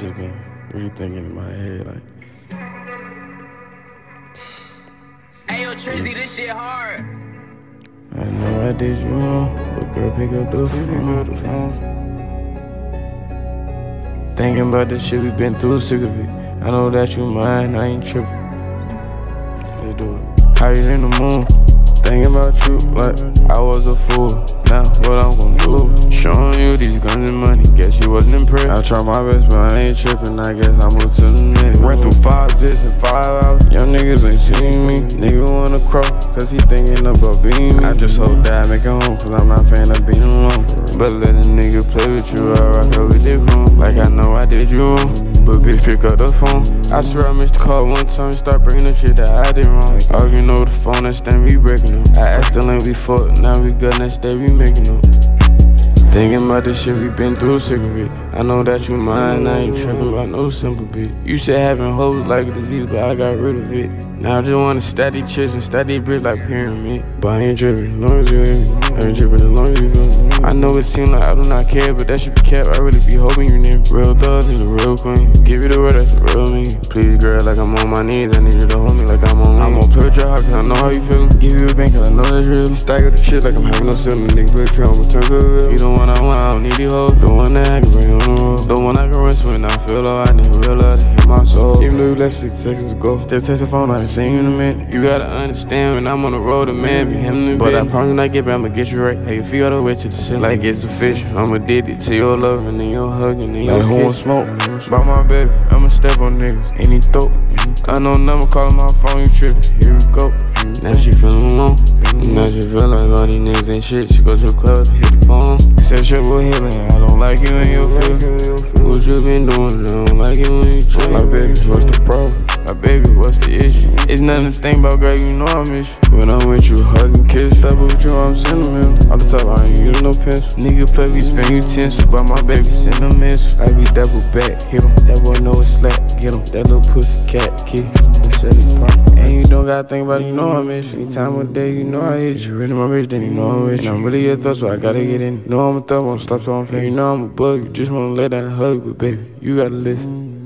just been really thinking in my head, like. Hey yo, Trizzy, this shit hard. I know I did you wrong, but girl, pick up the phone. the phone. Thinking about the shit we been through, sick of it. I know that you mine, I ain't tripping. They do it. How you in the moon? Thinking about you like I was a fool. Now what I'm gonna do? Showing you these guns and money. Guess you wasn't impressed. I try my best, but I ain't tripping. I guess I moved to the next. Ran through five zits in five hours. Young niggas ain't seen me. Nigga wanna crow, cause he thinking about being me. I just hope that I make it home, cause I'm not fan of being alone. But let a nigga play with you, I rock up with it wrong. Like I know I did you wrong. But bitch, pick up the phone. I swear I missed the call one time. Start bringing up shit that I did wrong. Oh, Arguing over the phone, that's then we breaking up. I asked the lane we fought, now we good, next day we making up. Thinking about the shit we been through, sick of it. I know that you mine, I ain't tripping about no simple beat. You said having hoes like a disease, but I got rid of it. Now I just wanna steady chicks and steady bitch like pyramid. But I ain't tripping, as long as you hear me. I ain't tripping, as long as you feel me. I know it seem like I do not care, but that should be kept. I really be hoping you near. Real thug and a real queen. Give you the word, that's the real me. Please, girl, like I'm on my knees. I need you to hold me like I'm on me. I'm gonna play with your heart, cause I know how you feelin'. Give you a bank, cause I know that's real. Stack up the shit like I'm having no ceiling. Nigga, put you on return to the real. You the one I want, I don't need these hoes. The one that I can bring on the road. The one I can rest when I feel low. I need real love to hit my soul. Even though you left six seconds ago, still text the phone, I ain't seen you in a minute. You gotta understand when I'm on the road, a man be handling But I promise when I get back, I'ma get you right. How you feel the way to the ceiling. Like it's official. I'm addicted to did it to your love and then your hug and then your Like who want smoke? By my baby, I'ma step on niggas. Any throat. I know number calling my phone, you trippin'. Here we go. Now she feelin' alone. Now she feel like all these niggas ain't shit. She go to the club, hit the phone. Sexual healing, I don't like you and your feelings. It's nothing to think about, girl, you know I miss you. When I'm with you, hug and kiss. Double with you, I'm sentimental. All the top, I ain't use no pencil. Nigga play, we spend utensils, but my baby send a missile. I be double back, hit him. That boy know it's slack, get him. That little pussy cat kiss. The really pop. And you don't gotta think about it, you know I miss you. Anytime of day, you know I hit you. Really my bitch, then you know I'm with you. And I'm really your thought, so I gotta get in. Know I'm a thug, won't stop, so I'm feeling. You know I'm a bug, you just wanna let that hug, but baby, you gotta listen.